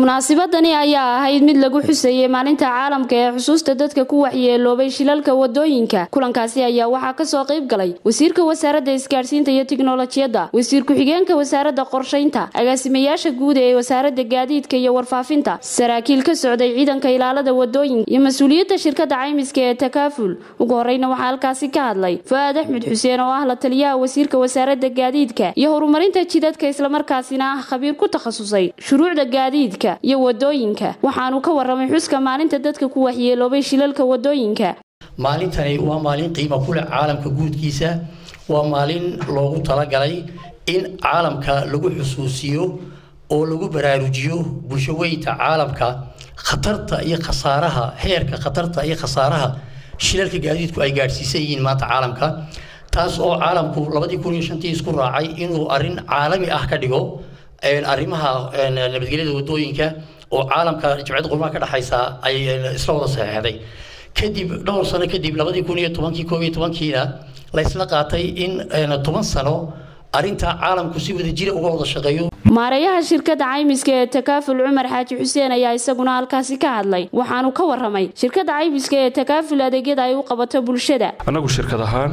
munaasibadani ayaa ahayd mid lagu xuseeyey maalinta caalamka ee xusuusta dadka ku waxyeeloobay shilalka waddooyinka kulankaasi ayaa waxaa ka soo qayb galay wasiirka wasaaradda isgaadhsiinta iyo tiknolojiyadda wasiir ku-xigeenka wasaaradda qorshaynta agaasimayaasha guud ee wasaaradda gaadiidka iyo warfaafinta saraakiil ka socday ciidanka ilaalada waddooyinka iyo mas'uuliyadda shirkadda caymiska ee takaaful. Ugu horeyna waxaa halkaasi ka hadlay fu-aad axmed xuseen oo ah la taliyaha wasiirka wasaaradda gaadiidka iyo horumarinta jidadka islamarkaasina ah khabiir ku takhasusay shuruucda gaadiidka iyo waddooyinka waxaanu ka waramay xuska maalinta dadka ku waxyeeloobay shilalka waddooyinka maalintani waa maalin qiimo ku leh caalamka guudkiisa. Waa maalin loogu talagalay in caalamka lagu xusuusiyo oo lagu baraarujiyo bulshaweynta caalamka khatarta iyo khasaaraha heerka khatarta iyo khasaaraha shilalka gaadiidku ay gaadhsiisan yihiin maanta caalamka. Taas oo caalamku labadii kun iyo shantii isku raacay inuu arrin caalami ah ka dhigo arrimaha nabadgelyada waddooyinka oo caalamka jimciyadda qurmaha ka dhexaysa ay isla wada saxeexday kadib dhowr sano kadib labadii kun iyo tobankii koob iyo tobankiina la qaatay in toban sano arrinta caalamku si wada jira uga wada shaqeeyo. Maareeyaha shirkadda caymiska ee takaaful cumar xaaji xuseen ayaa isaguna halkaasi ka hadlay. Waxaanu ka waramay shirkadda caymiska ee takaaful adeegyada ay u qabato bulshada. Annagu shirkad ahaan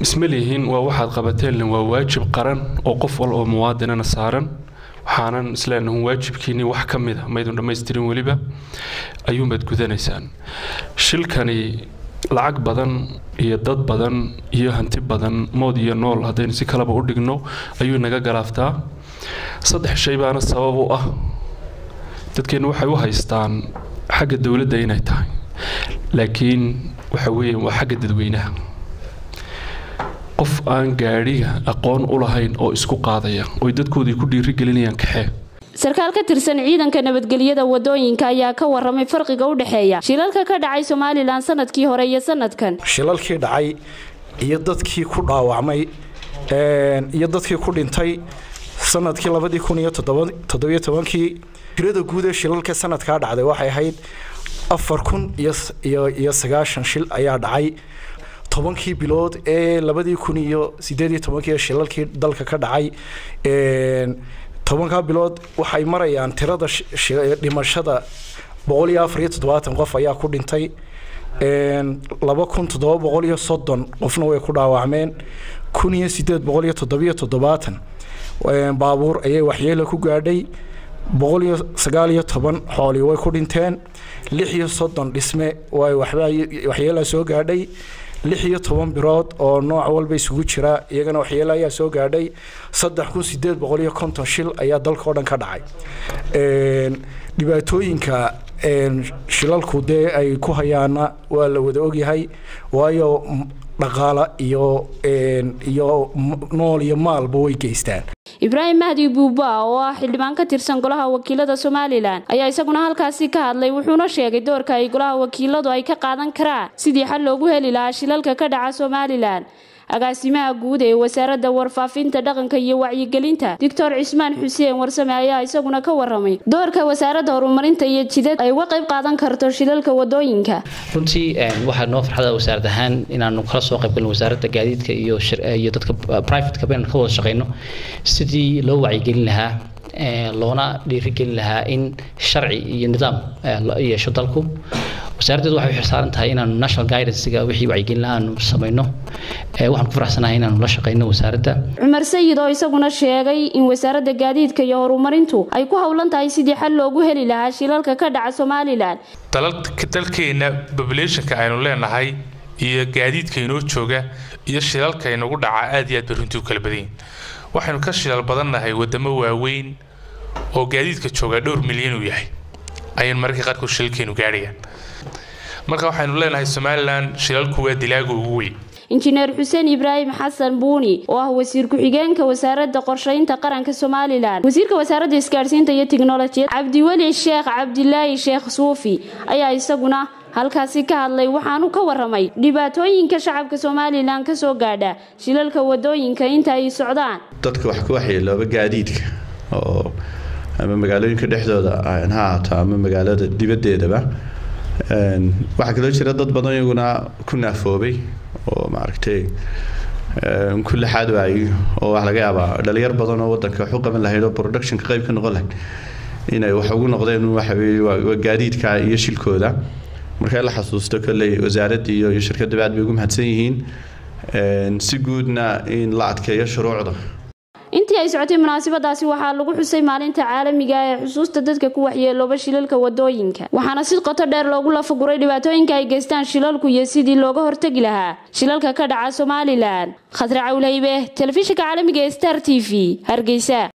isma lihiin waa waxaad qabateen waa waajib qaran oo qof wal oo muwaadinana saaran. Waxaanan isleenahu waajibkiinii wax ka mida maydun dhammaystirin weliba ayuunbaad gudanaysaan. Shilkani lacag badan iyo dad badan iyo hanti badan mood iyo nool haddaynu si kaleba u dhigno ayuu naga galaaftaa. Saddex shay baana sabab u ah dadkeennu waxay u haystaan xagga dowladda inay tahay. Laakiin waxa weeye waa xagga dadweynaha qof aan gaadhiga aqoon u lahayn oo isku qaadaya oy dadkoodii ku dhiirigelinayaan kaxee. Sarkaal ka tirsan ciidanka nabadgelyada waddooyinka ayaa ka waramay farqiga u dhexeeya. Shilalka ka dhacay somalilan sannadkii hore iyo sanadkan. Shilalkii dhacay iyo dadkii ku dhaawacmay iyo dadkii ku dhintay sannadkii labadii kun iyo toddobiyo tobankii. Tirada guud ee shilalka sanadkaa dhacday waxay ahayd afar kun iyo sagaashan shil ayaa dhacay tobankii bilood ee labadii kun iyo sideed iyo tobankii shilalkii dalka ka dhacay tobankaa bilood waxay marayaan tirada dhimashada boqol iyo afar iyo toddobaatan qof ayaa ku dhintay. Laba kun toddoba boqol iyo soddon qofna way ku dhaawacmeen. Kun iyo sideed boqol iyo toddobiyo toddobaatan baabuur ayay waxyeelo ku gaadhay. Boqol iyo sagaal iyo toban xooli way ku dhinteen. Lix iyo soddon dhisme waxyeelaa soo gaadhay lix iyo toban birood oo nooc walba isugu jira iyagana waxyeelo ayaa soo gaadhay. Saddex kun sideed boqol iyo konton shil ayaa dalka oo dhan ka dhacay. Dhibaatooyinka shilalku dee ay ku hayaana waa la wada ogyahay waayo dhaqaala iyo iyo nool iyo maalba way geystaan ibraahim mahdi buuba oo ah xildhibaan ka tirsan golaha wakiilada somalilan ayaa isaguna halkaasi ka hadlay wuxuuna sheegay doorka ay golaha wakiiladu ay ka qaadan karaan. Sidii xal loogu heli lahaa shilalka ka dhaca somalilan agaasimaha guud ee wasaaradda warfaafinta dhaqanka iyo wacyigelinta doctor cismaan xuseen warsame ayaa isaguna ka waramay doorka wasaaradda horumarinta iyo jidad ay uga qayb qaadan karto shilalka waddooyinka runtii waxaa noo farxada wasaarad ahaan inaanu kala soo qayb galno wasaaradda gaadiidka iyo iyo dadka privateka baynu ka wada shaqayno sidii loo wacyigelin lahaa loona dhiirigelin lahaa in sharci iyo nidaam yeesho dalku wasaaraddeedu waxay xilsaaran tahay inaanu national guidancega wixii wacyigelin aanu samayno. Waxaan ku faraxsanahay inaanu la shaqayno wasaaradda. Cumar sayid oo isaguna sheegay in wasaaradda gaadiidka iyo horumarintu ay ku howlan tahay sidii xal loogu heli lahaa shilalka ka dhaca somalilan dalkeenna populationka aynu leenahay iyo gaadiidka inoo jooga iyo shilalka inagu dhaca aad iyo aad bay runtii u kala badan yihiin waxaynu ka shilal badannahay wadamo waaweyn oo gaadiidka joogaa dhowr milyan uu yahay. Ayaynu mararka qaarkood shilalkeenu gaadhayaan marka waxaynu leenahay somalilan shilalku waa dilaaga ugu weyn. Injineer xuseen ibraahim xasan buuni oo ah wasiir ku-xigeenka wasaaradda qorshaynta qaranka somalilan wasiirka wasaaradda isgaadhsiinta iyo tiknolojiyad cabdiweli sheekh cabdilaahi sheekh suufi ayaa isaguna halkaasi ka hadlay waxaanu ka waramay dhibaatooyinka shacabka somalilan ka soo gaadha shilalka waddooyinka inta ay socdaan. Dadka wax ku waxyeelooba gaadiidka oo ama magaalooyinka dhexdooda ha ahaato ama magaalada dibaddeedaba waxaa kaloo jira dad badan iyaguna ku naafoobay oo maaragtay ku lixaad waayo oo wax laga yaabaa dhalinyar badan oo wadanka wax u qaban lahayd oo productionka qayb ka noqon lahayd inay wax ugu noqdeen waxa gaadiidka iyo shilkooda marka in la xasuusto kolley wasaaradda iyo shirkadda aad bay ugu mahadsan yihiin si guudna in la adkeeyo shuruucda intii ay socotay munaasabadaasi waxaa lagu xusay maalinta caalamiga ee xusuusta dadka ku waxyeelooba shilalka waddooyinka waxaana si qoto dheer loogu lafaguray dhibaatooyinka ay geystaan shilalku iyo sidii looga hortegi lahaa shilalka ka dhaca somalilan khadre cawlhaybe telefishinka caalamiga ee star t v hargeysa